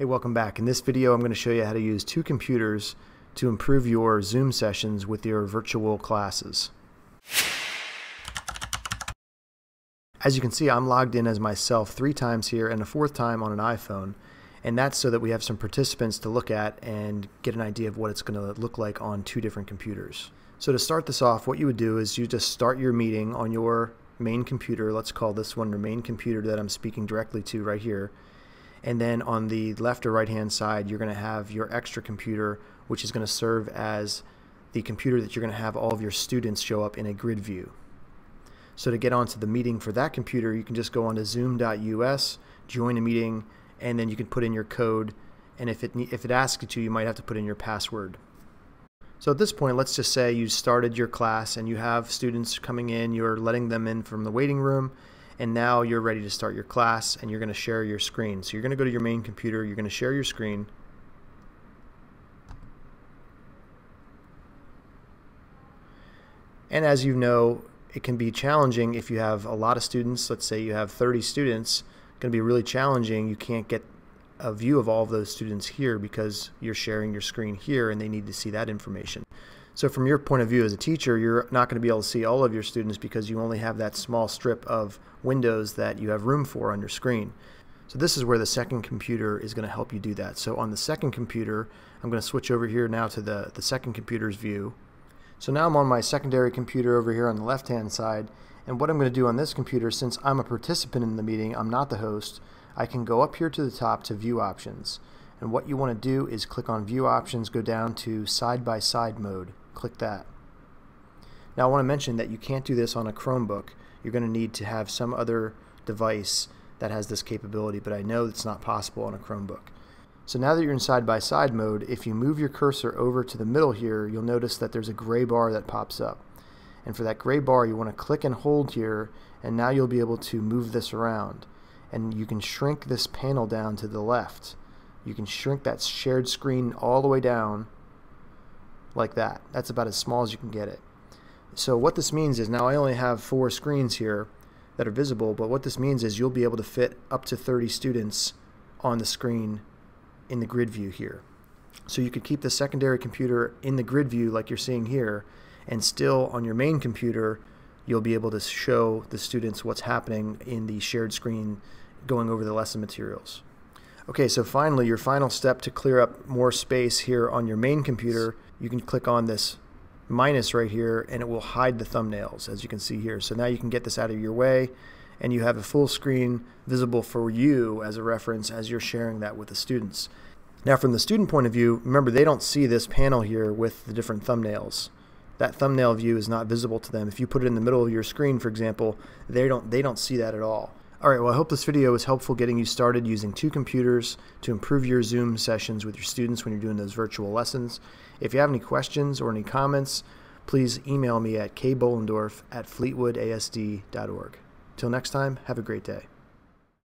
Hey, welcome back. In this video, I'm going to show you how to use two computers to improve your Zoom sessions with your virtual classes. As you can see, I'm logged in as myself three times here and a fourth time on an iPhone. And that's so that we have some participants to look at and get an idea of what it's going to look like on two different computers. So to start this off, what you would do is you just start your meeting on your main computer. Let's call this one your main computer that I'm speaking directly to right here. And then on the left or right hand side, you're going to have your extra computer, which is going to serve as the computer that you're going to have all of your students show up in a grid view. So to get onto the meeting for that computer, you can just go onto zoom.us, join a meeting, and then you can put in your code. And if it, if it asks you to, you might have to put in your password. So at this point, let's just say you started your class and you have students coming in, you're letting them in from the waiting room, and now you're ready to start your class and you're going to share your screen. So you're going to go to your main computer, you're going to share your screen. And as you know, it can be challenging if you have a lot of students. Let's say you have 30 students, going to be really challenging. You can't get a view of all of those students here because you're sharing your screen here and they need to see that information. So from your point of view as a teacher, you're not going to be able to see all of your students because you only have that small strip of windows that you have room for on your screen. So this is where the second computer is going to help you do that. So on the second computer, I'm going to switch over here now to the, the second computer's view. So now I'm on my secondary computer over here on the left hand side and what I'm going to do on this computer, since I'm a participant in the meeting, I'm not the host, I can go up here to the top to view options. And what you want to do is click on view options, go down to side-by-side -side mode. Click that. Now I want to mention that you can't do this on a Chromebook. You're going to need to have some other device that has this capability, but I know it's not possible on a Chromebook. So now that you're in side-by-side -side mode, if you move your cursor over to the middle here, you'll notice that there's a gray bar that pops up. And for that gray bar, you want to click and hold here, and now you'll be able to move this around. And you can shrink this panel down to the left. You can shrink that shared screen all the way down like that. That's about as small as you can get it. So what this means is now I only have four screens here that are visible, but what this means is you'll be able to fit up to 30 students on the screen in the grid view here. So you could keep the secondary computer in the grid view like you're seeing here, and still on your main computer you'll be able to show the students what's happening in the shared screen going over the lesson materials. Okay, so finally your final step to clear up more space here on your main computer, you can click on this minus right here and it will hide the thumbnails as you can see here. So now you can get this out of your way and you have a full screen visible for you as a reference as you're sharing that with the students. Now from the student point of view, remember they don't see this panel here with the different thumbnails that thumbnail view is not visible to them. If you put it in the middle of your screen, for example, they don't they don't see that at all. All right, well, I hope this video was helpful getting you started using two computers to improve your Zoom sessions with your students when you're doing those virtual lessons. If you have any questions or any comments, please email me at kbolendorf at fleetwoodasd.org. Till next time, have a great day.